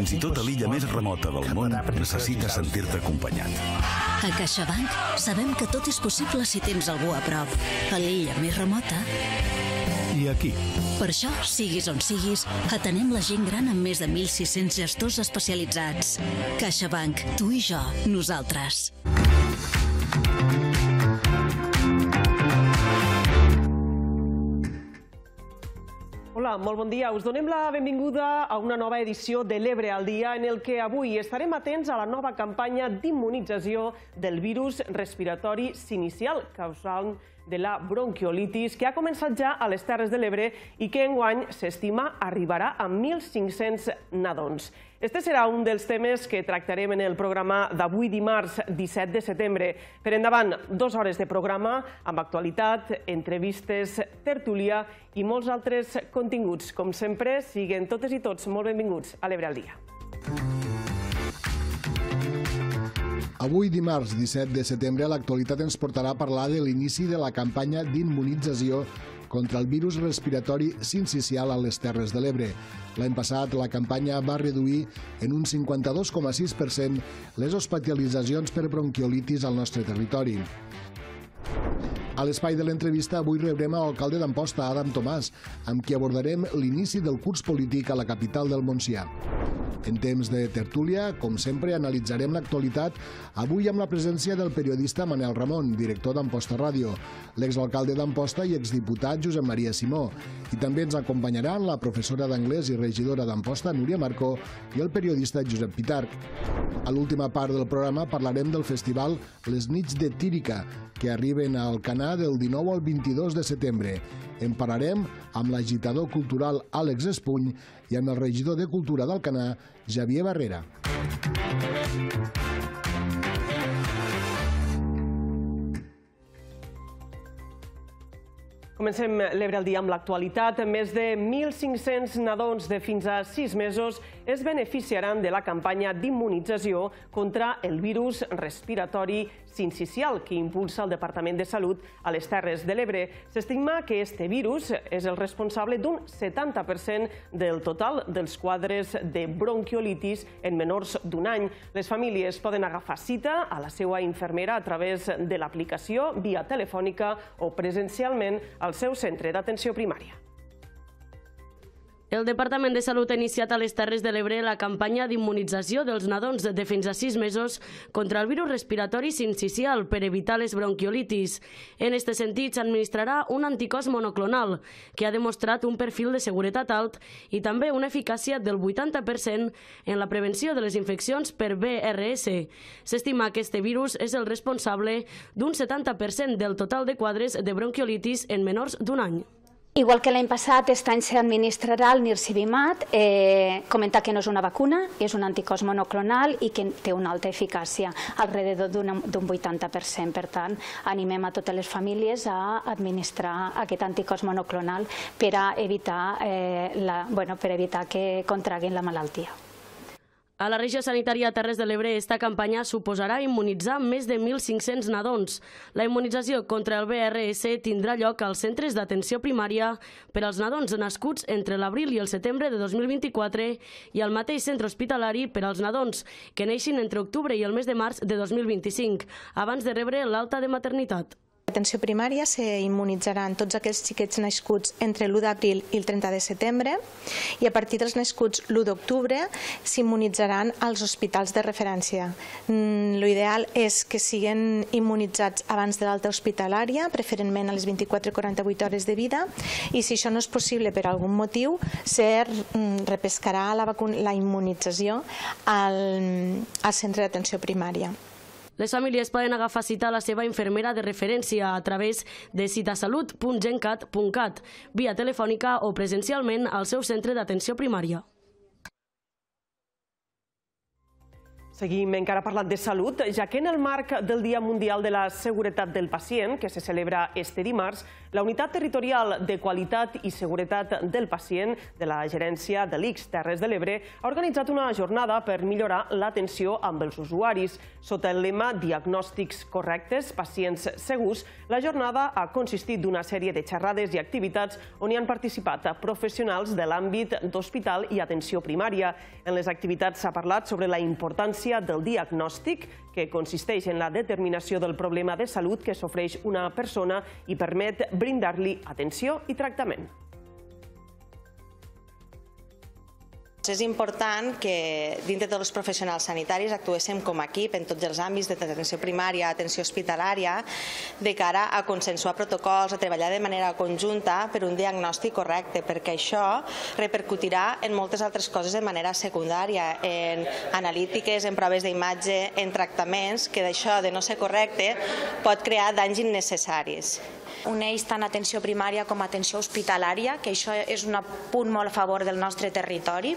Fins i tot a l'illa més remota del món necessites sentir-te acompanyat. A CaixaBank sabem que tot és possible si tens algú a prop. A l'illa més remota. I aquí? Per això, siguis on siguis, atenem la gent gran amb més de 1.600 gestors especialitzats. CaixaBank, tu i jo, nosaltres. Hola, molt bon dia. Us donem la benvinguda a una nova edició de l'Ebre al dia en el que avui estarem atents a la nova campanya d'immunització del virus respiratori sinicial causant de la bronquiolitis que ha començat ja a les Terres de l'Ebre i que enguany s'estima arribarà a 1.500 nadons. Este serà un dels temes que tractarem en el programa d'avui dimarts 17 de setembre. Per endavant, dues hores de programa amb actualitat, entrevistes, tertúlia i molts altres continguts. Com sempre, siguen totes i tots molt benvinguts a l'Ebre al dia. Avui, dimarts 17 de setembre, l'actualitat ens portarà a parlar de l'inici de la campanya d'immunització contra el virus respiratori sincicial a les Terres de l'Ebre. L'any passat, la campanya va reduir en un 52,6% les hospitalitzacions per bronquiolitis al nostre territori. A l'espai de l'entrevista avui rebrem a l'alcalde d'Amposta, Adam Tomàs, amb qui abordarem l'inici del curs polític a la capital del Montsià. En temps de tertúlia, com sempre, analitzarem l'actualitat avui amb la presència del periodista Manel Ramon, director d'Amposta Ràdio, l'exalcalde d'Amposta i exdiputat Josep Maria Simó. I també ens acompanyaran la professora d'anglès i regidora d'Amposta, Núria Marcó, i el periodista Josep Pitarc. A l'última part del programa parlarem del festival Les Nits de Tírica, que arriben al Canà del 19 al 22 de setembre. En parlarem amb l'agitador cultural Àlex Espuny i amb el regidor de Cultura d'Alcanar, Javier Barrera. Comencem l'Ebre al dia amb l'actualitat. Més de 1.500 nadons de fins a 6 mesos es beneficiaran de la campanya d'immunització contra el virus respiratori sincicial que impulsa el Departament de Salut a les Terres de l'Ebre. S'estima que este virus és el responsable d'un 70% del total dels quadres de bronquiolitis en menors d'un any. Les famílies poden agafar cita a la seva infermera a través de l'aplicació, via telefònica o presencialment al seu centre d'atenció primària. El Departament de Salut ha iniciat a les Terres de l'Ebre la campanya d'immunització dels nadons de fins a 6 mesos contra el virus respiratori sincicial per evitar les bronquiolitis. En aquest sentit, s'administrarà un anticòs monoclonal que ha demostrat un perfil de seguretat alt i també una eficàcia del 80% en la prevenció de les infeccions per BRS. S'estima que este virus és el responsable d'un 70% del total de quadres de bronquiolitis en menors d'un any. Igual que l'any passat, aquest any s'administrarà el Nirsivimat, eh, comentar que no és una vacuna, és un anticòs monoclonal i que té una alta eficàcia, alrededor d'un 80%. Per tant, animem a totes les famílies a administrar aquest anticòs monoclonal per a evitar, eh, la, bueno, per evitar que contraguin la malaltia. A la regió sanitària Terres de l'Ebre, esta campanya suposarà immunitzar més de 1.500 nadons. La immunització contra el BRS tindrà lloc als centres d'atenció primària per als nadons nascuts entre l'abril i el setembre de 2024 i al mateix centre hospitalari per als nadons que neixin entre octubre i el mes de març de 2025, abans de rebre l'alta de maternitat. L'atenció primària s'immunitzaran tots aquells xiquets nascuts entre l'1 d'abril i el 30 de setembre i a partir dels nascuts l'1 d'octubre s'immunitzaran als hospitals de referència. L'ideal és que siguin immunitzats abans de l'alta hospitalària, preferentment a les 24-48 hores de vida, i si això no és possible per algun motiu, se repescarà la, la immunització al, al centre d'atenció primària. Les famílies poden agafar cita a la seva infermera de referència a través de citasalut.gencat.cat, via telefònica o presencialment al seu centre d'atenció primària. Seguim encara parlant de salut, ja que en el marc del Dia Mundial de la Seguretat del Pacient, que se celebra este dimarts, la Unitat Territorial de Qualitat i Seguretat del Pacient de la Gerència de l'ICS Terres de l'Ebre ha organitzat una jornada per millorar l'atenció amb els usuaris. Sota el lema Diagnòstics correctes, pacients segurs, la jornada ha consistit d'una sèrie de xerrades i activitats on hi han participat professionals de l'àmbit d'hospital i atenció primària. En les activitats s'ha parlat sobre la importància importància del diagnòstic, que consisteix en la determinació del problema de salut que sofreix una persona i permet brindar-li atenció i tractament. És important que dintre de tots els professionals sanitaris actuéssim com a equip en tots els àmbits d'atenció primària, atenció hospitalària, de cara a consensuar protocols, a treballar de manera conjunta per un diagnòstic correcte, perquè això repercutirà en moltes altres coses de manera secundària, en analítiques, en proves d'imatge, en tractaments, que d'això de no ser correcte pot crear danys innecessaris uneix tant atenció primària com atenció hospitalària, que això és un punt molt a favor del nostre territori,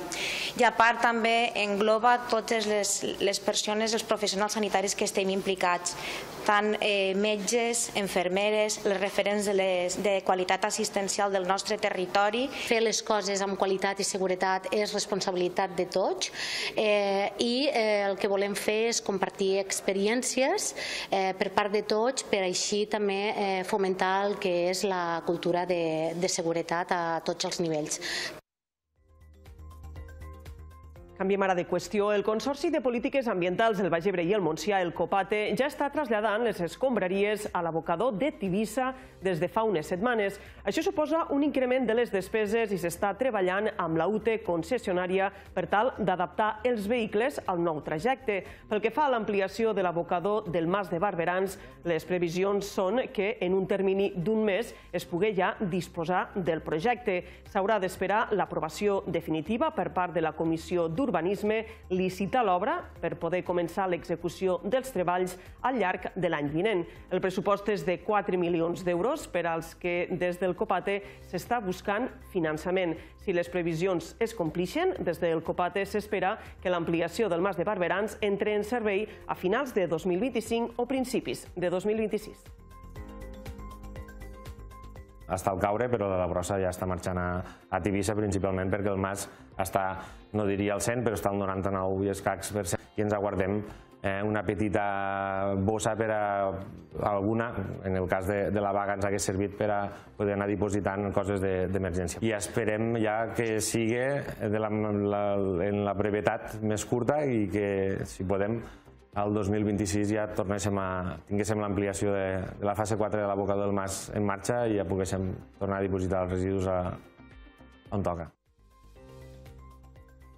i a part també engloba totes les, les persones, els professionals sanitaris que estem implicats, tant eh, metges, enfermeres, les referents de, les, de qualitat assistencial del nostre territori. Fer les coses amb qualitat i seguretat és responsabilitat de tots eh, i eh, el que volem fer és compartir experiències eh, per part de tots per així també eh, fomentar el que és la cultura de, de seguretat a tots els nivells. Canviem ara de qüestió. El Consorci de Polítiques Ambientals del Baix Ebre i el Montsià, el COPATE, ja està traslladant les escombraries a l'abocador de Tivissa des de fa unes setmanes. Això suposa un increment de les despeses i s'està treballant amb la UTE concessionària per tal d'adaptar els vehicles al nou trajecte. Pel que fa a l'ampliació de l'abocador del Mas de Barberans, les previsions són que en un termini d'un mes es pugui ja disposar del projecte. S'haurà d'esperar l'aprovació definitiva per part de la Comissió d'Urbanisme d'Urbanisme licita l'obra per poder començar l'execució dels treballs al llarg de l'any vinent. El pressupost és de 4 milions d'euros per als que des del Copate s'està buscant finançament. Si les previsions es complixen, des del Copate s'espera que l'ampliació del Mas de Barberans entre en servei a finals de 2025 o principis de 2026 està al caure, però la brossa ja està marxant a, a Tivissa principalment perquè el mas està, no diria al 100, però està al 99 i escacs per cent. I ens aguardem eh, una petita bossa per a alguna, en el cas de, de la vaga ens hagués servit per a poder anar dipositant coses d'emergència. De, I esperem ja que sigui de la, la, en la brevetat més curta i que, si podem, al 2026 ja tornéssim a, tinguéssim l'ampliació de, de la fase 4 de l'abocador del Mas en marxa i ja poguéssim tornar a dipositar els residus a, on toca.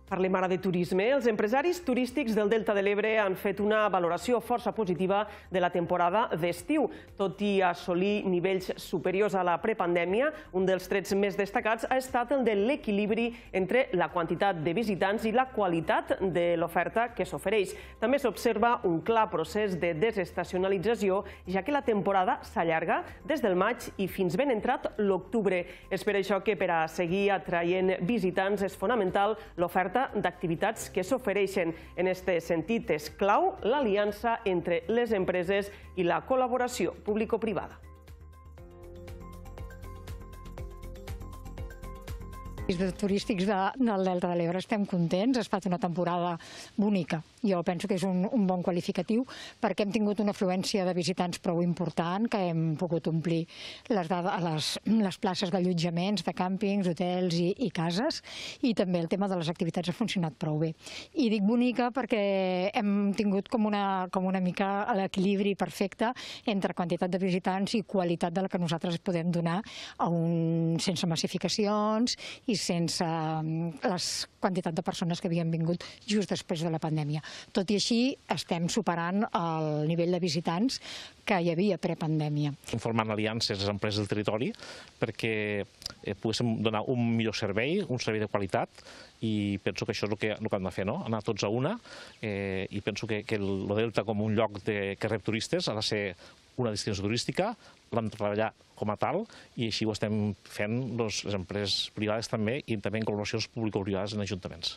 Parlem ara de turisme. Els empresaris turístics del Delta de l'Ebre han fet una valoració força positiva de la temporada d'estiu. Tot i assolir nivells superiors a la prepandèmia, un dels trets més destacats ha estat el de l'equilibri entre la quantitat de visitants i la qualitat de l'oferta que s'ofereix. També s'observa un clar procés de desestacionalització, ja que la temporada s'allarga des del maig i fins ben entrat l'octubre. És per això que per a seguir atraient visitants és fonamental l'oferta oferta d'activitats que s'ofereixen. En aquest sentit, és clau l'aliança entre les empreses i la col·laboració público-privada. De turístics de, del Delta de l'Ebre estem contents, ha estat una temporada bonica. Jo penso que és un, un bon qualificatiu perquè hem tingut una afluència de visitants prou important, que hem pogut omplir les, les, les places d'allotjaments, de càmpings, hotels i, i cases, i també el tema de les activitats ha funcionat prou bé. I dic bonica perquè hem tingut com una, com una mica l'equilibri perfecte entre quantitat de visitants i qualitat de la que nosaltres podem donar a un, sense massificacions i sense mm, les quantitat de persones que havien vingut just després de la pandèmia. Tot i així, estem superant el nivell de visitants que hi havia prepandèmia. Formant aliances les empreses del territori perquè eh, poguéssim donar un millor servei, un servei de qualitat, i penso que això és el que, el que hem de fer, no? anar tots a una, eh, i penso que, que el Delta com un lloc de, que rep turistes ha de ser una destinació turística, l'hem de treballar com a tal i així ho estem fent les empreses privades també i també en col·laboracions público-privades en ajuntaments.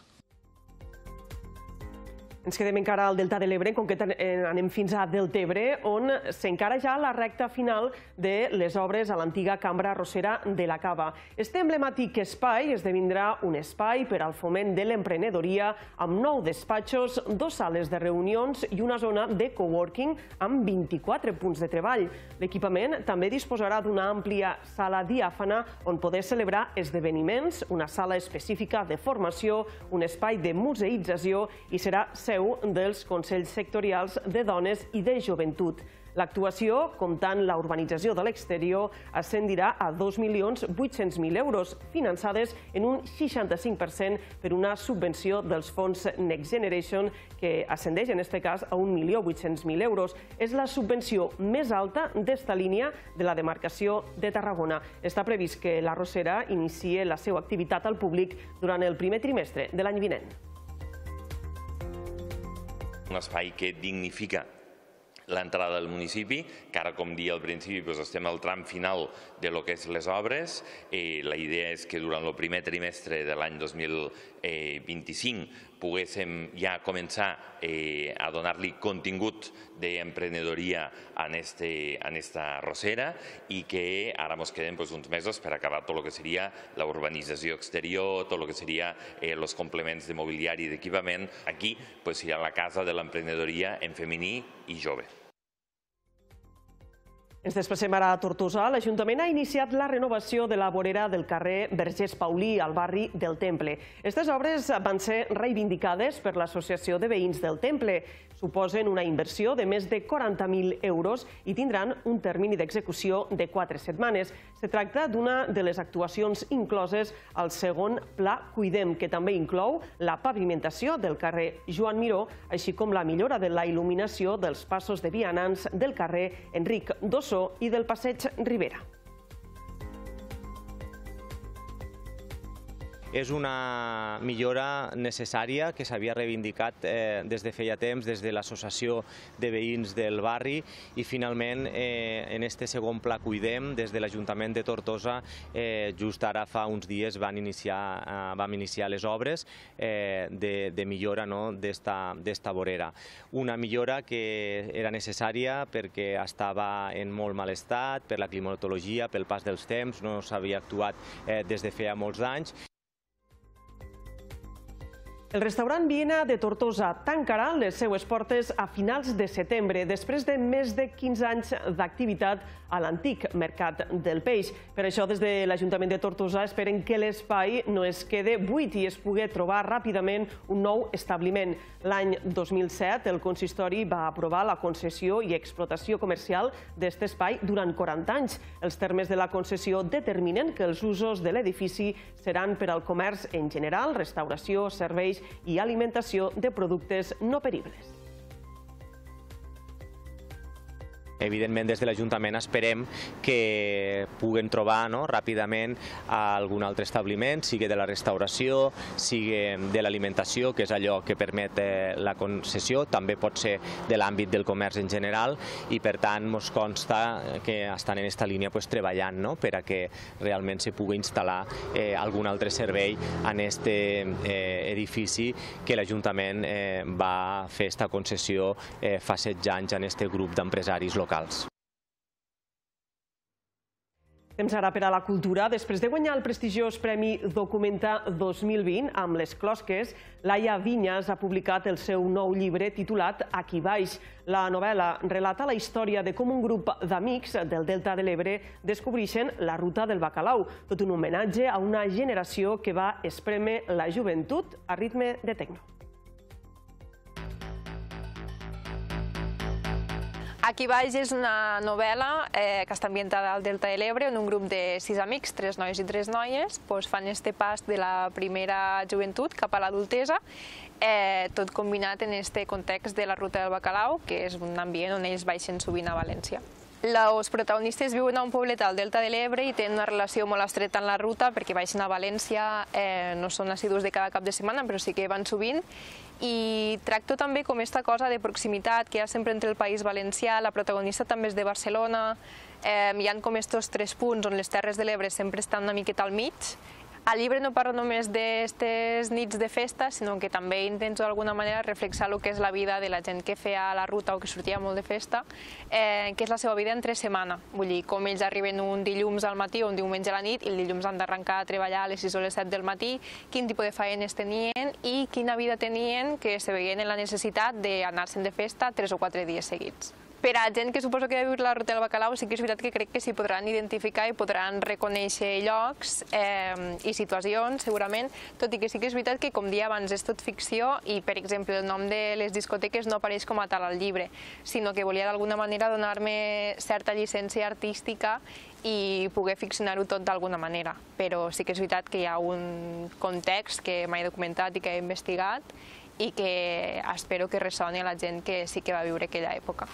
Ens quedem encara al Delta de l'Ebre, en concret anem fins a Deltebre, on s'encara ja la recta final de les obres a l'antiga cambra arrossera de la Cava. Este emblemàtic espai esdevindrà un espai per al foment de l'emprenedoria amb nou despatxos, dos sales de reunions i una zona de coworking amb 24 punts de treball. L'equipament també disposarà d'una àmplia sala diàfana on poder celebrar esdeveniments, una sala específica de formació, un espai de museïtzació i serà seu seu dels Consells Sectorials de Dones i de Joventut. L'actuació, comptant la urbanització de l'exterior, ascendirà a 2.800.000 euros, finançades en un 65% per una subvenció dels fons Next Generation, que ascendeix en aquest cas a 1.800.000 euros. És la subvenció més alta d'esta línia de la demarcació de Tarragona. Està previst que la Rosera inicie la seva activitat al públic durant el primer trimestre de l'any vinent un espai que dignifica l'entrada del municipi, que ara, com dia al principi, doncs estem al tram final de lo que és les obres. Eh, la idea és que durant el primer trimestre de l'any 2025 poguéssim ja començar eh, a donar-li contingut d'emprenedoria en, este, en esta rosera i que ara ens queden pues, uns mesos per acabar tot el que seria la urbanització exterior, tot el que seria eh, els complements de mobiliari i d'equipament. Aquí pues, ha la casa de l'emprenedoria en femení i jove. Ens desplacem ara a Tortosa. L'Ajuntament ha iniciat la renovació de la vorera del carrer Vergés Paulí, al barri del Temple. Aquestes obres van ser reivindicades per l'Associació de Veïns del Temple. Suposen una inversió de més de 40.000 euros i tindran un termini d'execució de 4 setmanes. Se tracta d'una de les actuacions incloses al segon Pla Cuidem, que també inclou la pavimentació del carrer Joan Miró, així com la millora de la il·luminació dels passos de vianants del carrer Enric Dossó i del passeig Ribera. És una millora necessària que s'havia reivindicat eh, des de feia temps des de l'associació de veïns del barri i finalment eh, en este segon pla Cuidem des de l'Ajuntament de Tortosa eh, just ara fa uns dies van iniciar, eh, vam iniciar les obres eh, de, de millora no, d'esta vorera. Una millora que era necessària perquè estava en molt mal estat, per la climatologia, pel pas dels temps, no s'havia actuat eh, des de feia molts anys el restaurant Viena de Tortosa tancarà les seues portes a finals de setembre, després de més de 15 anys d'activitat a l'antic Mercat del Peix. Per això, des de l'Ajuntament de Tortosa esperen que l'espai no es quede buit i es pugui trobar ràpidament un nou establiment. L'any 2007, el consistori va aprovar la concessió i explotació comercial d'aquest espai durant 40 anys. Els termes de la concessió determinen que els usos de l'edifici seran per al comerç en general, restauració, serveis i alimentació de productes no peribles. Evidentment, des de l'Ajuntament esperem que puguen trobar no, ràpidament algun altre establiment, sigui de la restauració, sigui de l'alimentació, que és allò que permet eh, la concessió, també pot ser de l'àmbit del comerç en general, i per tant ens consta que estan en aquesta línia pues, treballant no, per a que realment se pugui instal·lar eh, algun altre servei en aquest eh, edifici que l'Ajuntament eh, va fer aquesta concessió eh, fa 16 anys en aquest grup d'empresaris locals locals. Temps ara per a la cultura. Després de guanyar el prestigiós Premi Documenta 2020 amb les closques, Laia Vinyas ha publicat el seu nou llibre titulat Aquí baix. La novel·la relata la història de com un grup d'amics del Delta de l'Ebre descobreixen la ruta del Bacalau, tot un homenatge a una generació que va espremer la joventut a ritme de tecno. Aquí baix és una novel·la eh, que està ambientada al Delta de l'Ebre, on un grup de sis amics, tres nois i tres noies, doncs fan este pas de la primera joventut cap a l'adultesa, eh, tot combinat en este context de la ruta del Bacalau, que és un ambient on ells baixen sovint a València. Els protagonistes viuen a un poblet al Delta de l'Ebre i tenen una relació molt estreta en la ruta perquè baixen a València, eh, no són assidus de cada cap de setmana, però sí que van sovint. I tracto també com aquesta cosa de proximitat que hi ha sempre entre el País Valencià, la protagonista també és de Barcelona, hi ha com estos tres punts on les Terres de l'Ebre sempre estan una miqueta al mig, Al llibre no parlo només d'aquestes nits de festa, sinó que també intento d'alguna manera reflexar el que és la vida de la gent que feia la ruta o que sortia molt de festa, eh, que és la seva vida entre setmana. Vull dir, com ells arriben un dilluns al matí o un diumenge a la nit i el dilluns han d'arrencar a treballar a les 6 o les 7 del matí, quin tipus de feines tenien i quina vida tenien que se veien en la necessitat d'anar-se'n de festa 3 o 4 dies seguits per a gent que suposo que ha viure la ruta del Bacalao, sí que és veritat que crec que s'hi podran identificar i podran reconèixer llocs eh, i situacions, segurament, tot i que sí que és veritat que, com dia abans, és tot ficció i, per exemple, el nom de les discoteques no apareix com a tal al llibre, sinó que volia d'alguna manera donar-me certa llicència artística i poder ficcionar-ho tot d'alguna manera. Però sí que és veritat que hi ha un context que m'he documentat i que he investigat i que espero que ressoni a la gent que sí que va viure aquella època.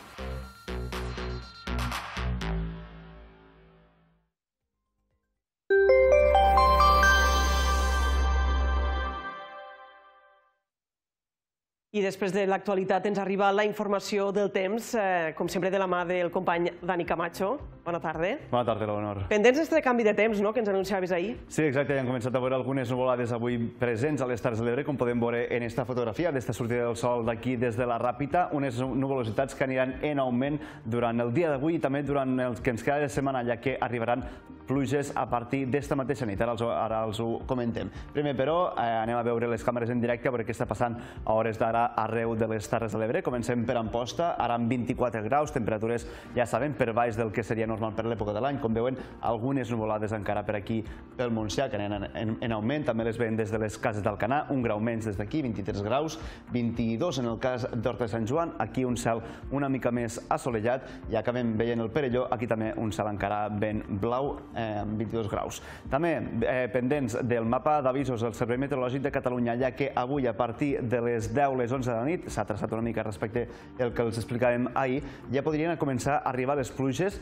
I després de l'actualitat ens arriba la informació del temps, eh, com sempre de la mà del company Dani Camacho. Bona tarda. Bona tarda, l'honor. Pendents d'este canvi de temps, no?, que ens anunciaves ahir. Sí, exacte, ja hem començat a veure algunes nuvolades avui presents a les Terres de l'Ebre, com podem veure en esta fotografia d'esta sortida del sol d'aquí des de la Ràpita, unes nuvolositats que aniran en augment durant el dia d'avui i també durant el que ens queda de setmana, ja que arribaran pluges a partir d'esta mateixa nit. Ara els, ara els ho comentem. Primer, però, eh, anem a veure les càmeres en directe, veure què està passant a hores d'ara arreu de les Terres de l'Ebre. Comencem per Amposta, ara amb 24 graus, temperatures, ja sabem, per baix del que seria normal per l'època de l'any. Com veuen, algunes nuvolades encara per aquí pel Montsià, que anen en, en augment. També les veiem des de les cases d'Alcanar, un grau menys des d'aquí, 23 graus, 22 en el cas d'Horta de Sant Joan, aquí un cel una mica més assolellat, i acabem veient el Perelló, aquí també un cel encara ben blau, eh, 22 graus. També eh, pendents del mapa d'avisos del Servei Meteorològic de Catalunya, ja que avui a partir de les 10, les 11 de la nit, s'ha traçat una mica respecte al que els explicàvem ahir, ja podrien començar a arribar les pluges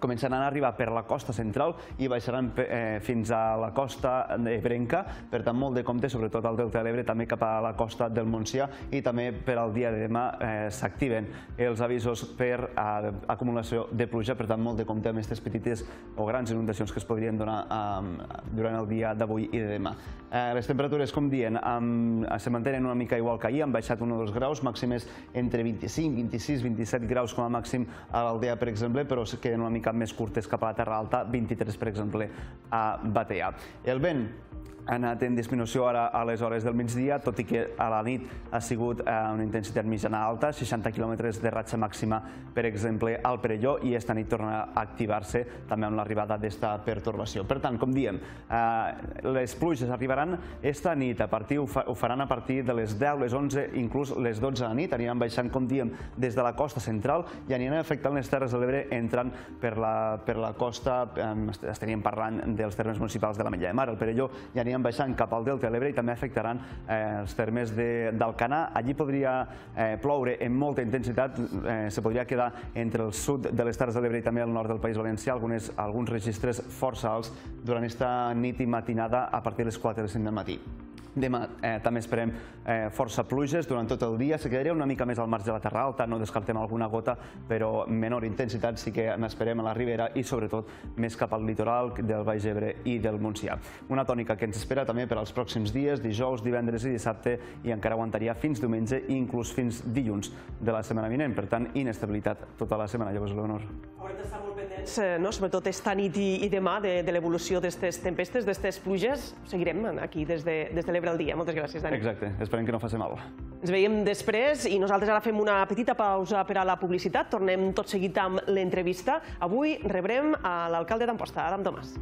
començaran a arribar per la costa central i baixaran eh, fins a la costa ebrenca, per tant molt de compte, sobretot al Delta de l'Ebre, també cap a la costa del Montsià i també per al dia de demà eh, s'activen els avisos per a, acumulació de pluja, per tant molt de compte amb aquestes petites o grans inundacions que es podrien donar eh, durant el dia d'avui i de demà. Eh, les temperatures, com amb, se mantenen una mica igual que ahir, han baixat un o dos graus, màximes entre 25, 26, 27 graus com a màxim a l'Aldea, per exemple, però queden una mica més curtes cap a la Terra Alta, 23 per exemple a Batea. El vent ha anat en disminució ara a les hores del migdia, tot i que a la nit ha sigut eh, una intensitat mitjana alta, 60 km de ratxa màxima, per exemple, al Perelló, i esta nit torna a activar-se també amb l'arribada d'esta pertorbació. Per tant, com diem, eh, les pluges arribaran esta nit, a partir, ho, faran a partir de les 10, les 11, inclús les 12 de la nit, aniran baixant, com diem, des de la costa central i aniran afectant les Terres de l'Ebre entrant per la, per la costa, eh, estaríem parlant dels termes municipals de la Mella de Mar, el Perelló, i aniran baixant cap al Delta de l'Ebre i també afectaran eh, els termes d'Alcanar. Allí podria eh, ploure en molta intensitat, eh, se podria quedar entre el sud de les Terres de l'Ebre i també el nord del País Valencià, algunes, alguns registres força alts durant aquesta nit i matinada a partir de les 4 de 5 del matí. Demà eh, també esperem eh, força pluges durant tot el dia. Se quedaria una mica més al marge de la Terra Alta, no descartem alguna gota, però menor intensitat sí que n'esperem a la Ribera i sobretot més cap al litoral del Baix Ebre i del Montsià. Una tònica que ens espera també per als pròxims dies, dijous, divendres i dissabte, i encara aguantaria fins diumenge i inclús fins dilluns de la setmana vinent. Per tant, inestabilitat tota la setmana. Llavors, Leonor. Haurem d'estar molt pendents, no? sobretot esta nit i, i demà, de, de l'evolució d'aquestes tempestes, d'aquestes pluges. Seguirem aquí des de, des de l'Ebre al dia. Moltes gràcies, Dani. Exacte, esperem que no faci mal. Ens veiem després i nosaltres ara fem una petita pausa per a la publicitat. Tornem tot seguit amb l'entrevista. Avui rebrem a l'alcalde d'Amposta, Adam Tomàs.